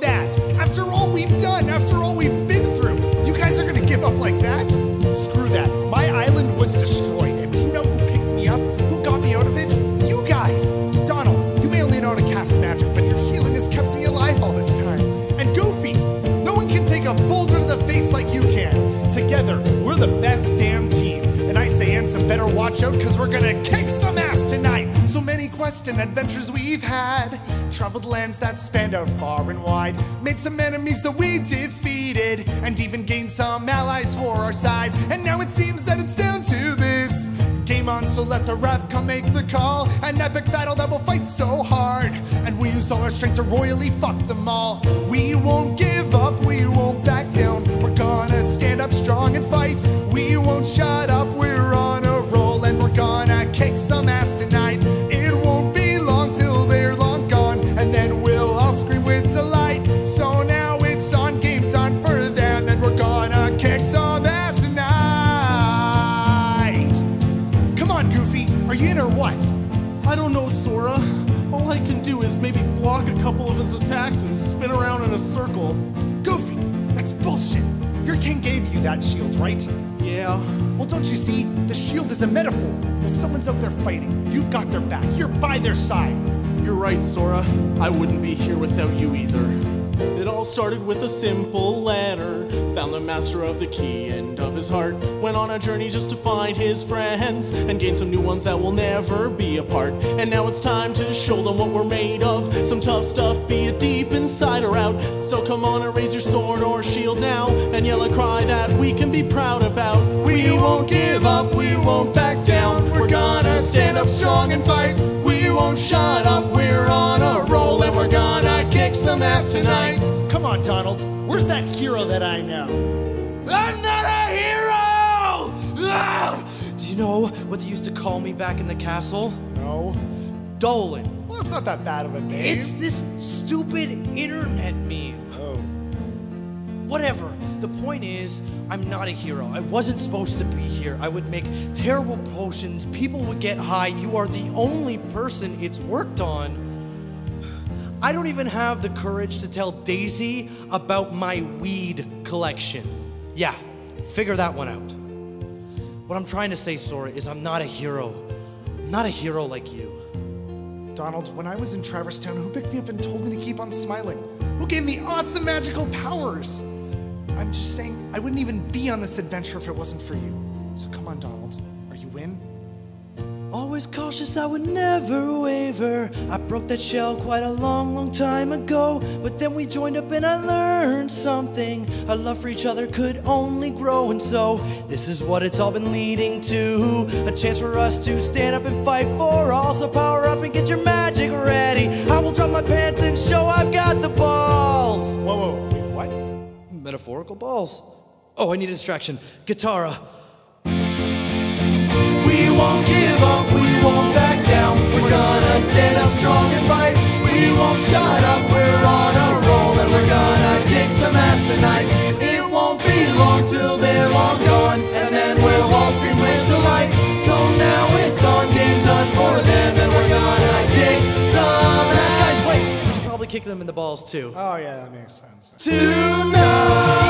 that. After all we've done, after all we've been through, you guys are gonna give up like that? Screw that. My island was destroyed, and do you know who picked me up? Who got me out of it? You guys! Donald, you may only know how to cast magic, but your healing has kept me alive all this time. And Goofy, no one can take a boulder to the face like you can. Together, we're the best damn team. And I say, Ansem, better watch out, cause we're gonna kick some many quests and adventures we've had. Traveled lands that spanned out far and wide. Made some enemies that we defeated. And even gained some allies for our side. And now it seems that it's down to this. Game on, so let the ref come make the call. An epic battle that will fight so hard. And we use all our strength to royally fuck them all. We won't give up, we won't back down. We're gonna stand up strong and fight. We won't shut up, we're is maybe block a couple of his attacks and spin around in a circle. Goofy, that's bullshit. Your king gave you that shield, right? Yeah. Well, don't you see? The shield is a metaphor. Well, someone's out there fighting. You've got their back. You're by their side. You're right, Sora. I wouldn't be here without you either. It all started with a simple letter. Found the master of the key and of his heart. Went on a journey just to find his friends and gain some new ones that will never be apart. And now it's time to show them what we're made of. Some tough stuff, be it deep inside or out. So come on and raise your sword or shield now and yell a cry that we can be proud about. We won't give up, we won't back down. We're gonna stand up strong and fight. We won't shut up, we're on ass tonight. Come on, Donald. Where's that hero that I know? I'm not a hero! Ah! Do you know what they used to call me back in the castle? No. Dolan. Well, it's not that bad of a name. It's this stupid internet meme. Oh. Whatever. The point is, I'm not a hero. I wasn't supposed to be here. I would make terrible potions. People would get high. You are the only person it's worked on. I don't even have the courage to tell Daisy about my weed collection. Yeah, figure that one out. What I'm trying to say, Sora, is I'm not a hero. I'm not a hero like you. Donald, when I was in Traverse Town, who picked me up and told me to keep on smiling? Who gave me awesome magical powers? I'm just saying, I wouldn't even be on this adventure if it wasn't for you. So come on, Donald. Are you in? Always cautious, I would never waver. I broke that shell quite a long, long time ago. But then we joined up and I learned something. Our love for each other could only grow. And so, this is what it's all been leading to. A chance for us to stand up and fight for all. So power up and get your magic ready. I will drop my pants and show I've got the balls. Whoa, whoa, wait, what? Metaphorical balls. Oh, I need a distraction. Guitarra. We won't give up, balls too. Oh, yeah, that makes sense. Tonight.